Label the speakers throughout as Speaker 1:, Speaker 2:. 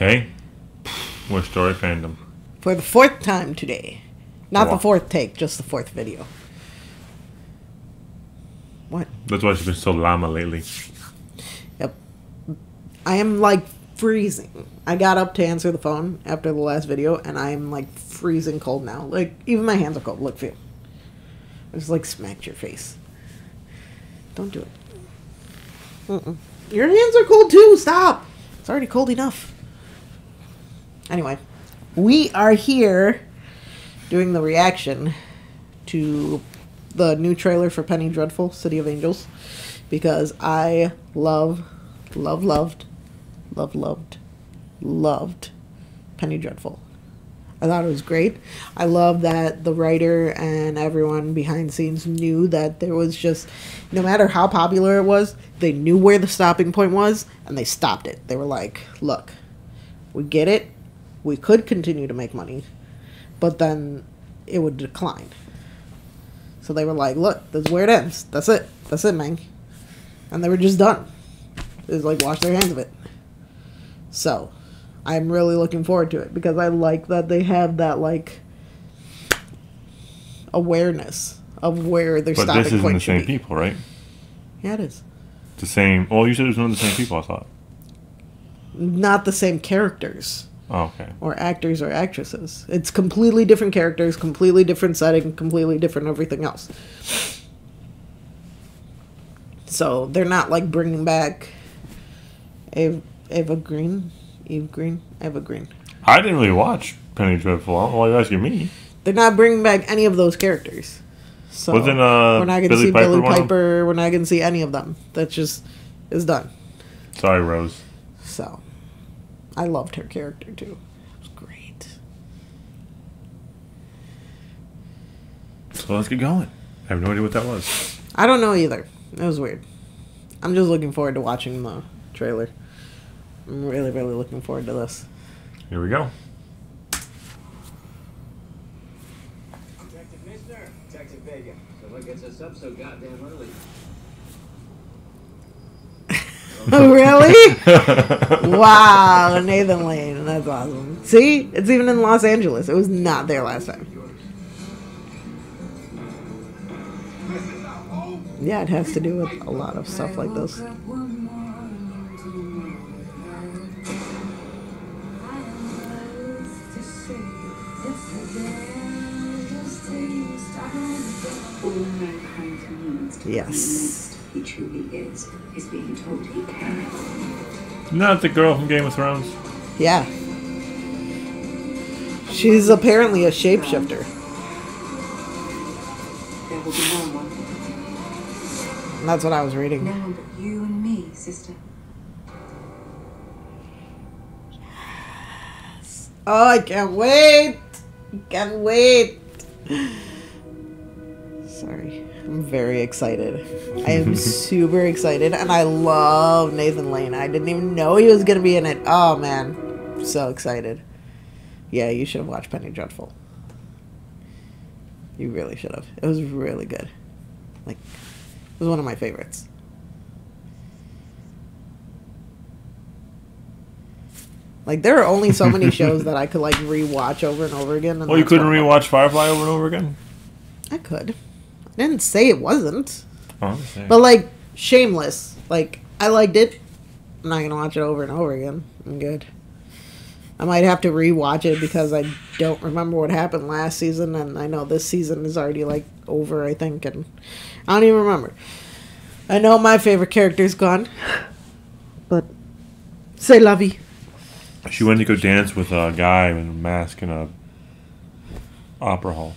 Speaker 1: Okay. More story fandom.
Speaker 2: For the fourth time today. Not
Speaker 1: Wow.
Speaker 2: the fourth take, just the fourth video. What?
Speaker 1: That's why she's been so llama lately.
Speaker 2: Yep. I am like freezing. I got up to answer the phone after the last video, and I am like freezing cold now. Like even my hands are cold. Look, feel. I just like smacked your face. Don't do it. Mm-mm. Your hands are cold too. Stop. It's already cold enough. Anyway, we are here doing the reaction to the new trailer for Penny Dreadful City of Angels because I love, love, loved, love, loved, loved Penny Dreadful. I thought it was great. I love that the writer and everyone behind scenes knew that there was just, no matter how popular it was, they knew where the stopping point was and they stopped it. They were like, look, we get it. We could continue to make money, but then it would decline. So they were like, look, this is where it ends. That's it. That's it, man. And they were just done. It was like, wash their hands of it. So, I'm really looking forward to it because I like that they have that, like, awareness of where their
Speaker 1: But
Speaker 2: stopping
Speaker 1: this isn't
Speaker 2: point
Speaker 1: the same
Speaker 2: be.
Speaker 1: people, right?
Speaker 2: Yeah, it is.
Speaker 1: The same. Well, you said it was one of the same people. I thought.
Speaker 2: Not the same characters
Speaker 1: okay.
Speaker 2: or actors or actresses. It's completely different characters, completely different setting, completely different everything else. So they're not like bringing back Ava, Ava Green, Eve Green, Ava Green.
Speaker 1: I didn't really watch Penny Dreadful. I don't know why you're asking me.
Speaker 2: They're not bringing back any of those characters. So
Speaker 1: Wasn't, uh,
Speaker 2: we're not going to see
Speaker 1: Piper
Speaker 2: Billie
Speaker 1: one of them?
Speaker 2: Piper. We're not going to see any of them. That just is done.
Speaker 1: Sorry, Rose.
Speaker 2: So I loved her character too. It was great.
Speaker 1: So let's get going. I have no idea what that was.
Speaker 2: I don't know either. It was weird. I'm just looking forward to watching the trailer. I'm really, really looking forward to this.
Speaker 1: Here we go.
Speaker 3: Detective Mister, Detective Vega. Someone gets us up so goddamn early.
Speaker 2: Oh, really? wow, Nathan Lane. That's awesome. See? It's even in Los Angeles. It was not there last time. Yeah, it has to do with a lot of stuff like this.
Speaker 4: All mankind needs to
Speaker 2: Yes.
Speaker 4: He truly is, is being told he can.
Speaker 1: Not the girl from Game of Thrones.
Speaker 2: Yeah. She's apparently a shapeshifter.
Speaker 4: There will be no one,
Speaker 2: that's what I was reading.
Speaker 4: no one but you and me, sister.
Speaker 2: Oh, I can't wait! I Can't wait! Sorry. I'm very excited. I am super excited, and I love Nathan Lane. I didn't even know he was gonna be in it. Oh man, so excited. Yeah, you should have watched Penny Dreadful. You really should have. It was really good. Like, it was one of my favorites. Like, there are only so many shows that I could like rewatch over and over again. And
Speaker 1: Well, you couldn't rewatch Firefly over and over again.
Speaker 2: I could. I didn't say it wasn't.
Speaker 1: Oh, just saying.
Speaker 2: But like Shameless, like I liked it. I'm not gonna watch it over and over again. I'm good. I might have to rewatch it because I don't remember what happened last season, and I know this season is already like over. I think, and I don't even remember. I know my favorite character's gone, but say lovey.
Speaker 1: she went to go dance with a guy in a mask in a opera hall.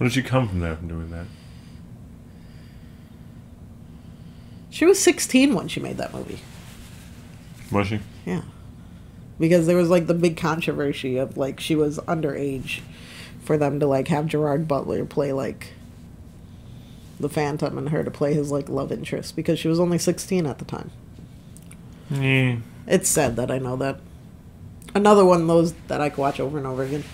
Speaker 1: Where did she come from there from doing that?
Speaker 2: She was 16 when she made that movie.
Speaker 1: Was she?
Speaker 2: Yeah. Because there was like the big controversy of like she was underage for them to like have Gerard Butler play like the Phantom and her to play his like love interest because she was only 16 at the time.
Speaker 1: Yeah.
Speaker 2: It's sad that I know that. Another one of those that I could watch over and over again.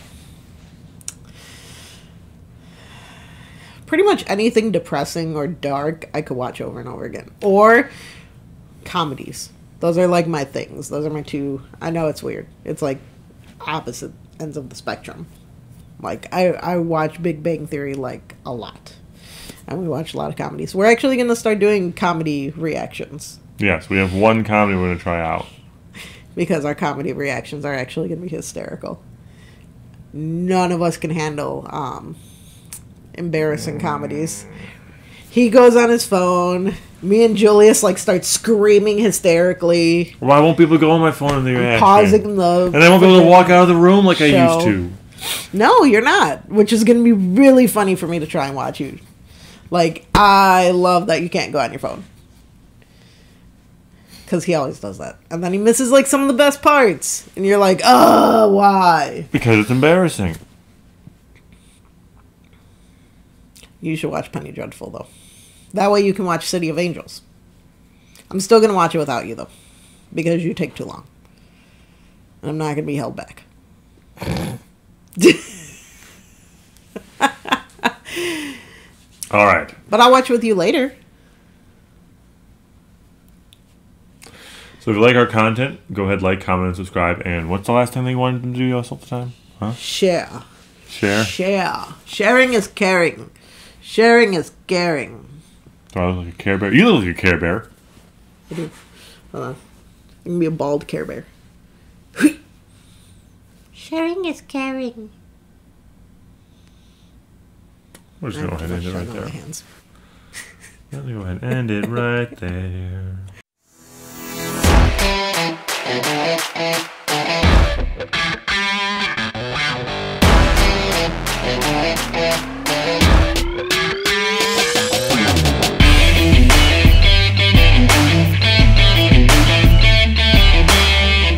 Speaker 2: Pretty much anything depressing or dark I could watch over and over again. Or comedies. Those are like my things. Those are my two. I know it's weird. It's like opposite ends of the spectrum. Like I I watch Big Bang Theory like a lot, and we watch a lot of comedies. We're actually gonna start doing comedy reactions
Speaker 1: Yes, we have one comedy we're gonna try out.
Speaker 2: because our comedy reactions are actually gonna be hysterical. None of us can handle um, embarrassing comedies. He goes on his phone. Me and Julius like start screaming hysterically,
Speaker 1: Why won't people go on my phone and the reaction?
Speaker 2: pausing the.
Speaker 1: And I won't be able to walk out of the room like I used to.
Speaker 2: No, you're not. Which is going to be really funny for me to try and watch you. Like, I love that you can't go on your phone. Because he always does that. And then he misses, like, some of the best parts. And you're like, oh, why?
Speaker 1: Because it's embarrassing.
Speaker 2: You should watch Penny Dreadful, though. That way you can watch City of Angels. I'm still going to watch it without you, though. Because you take too long. And I'm not going to be held back.
Speaker 1: All right.
Speaker 2: But I'll watch it with you later.
Speaker 1: So if you like our content, go ahead, like, comment, and subscribe. And what's the last thing that you wanted to do yourself the time? Huh?
Speaker 2: Share.
Speaker 1: Share.
Speaker 2: Share. Sharing is caring. Sharing is caring.
Speaker 1: Do I look like a Care Bear? You look like a Care Bear.
Speaker 2: I do. Hold on. I'm gonna be a bald Care Bear. Sharing is caring.
Speaker 1: We're just gonna go ahead and end it right there. Let me go ahead and end it right there.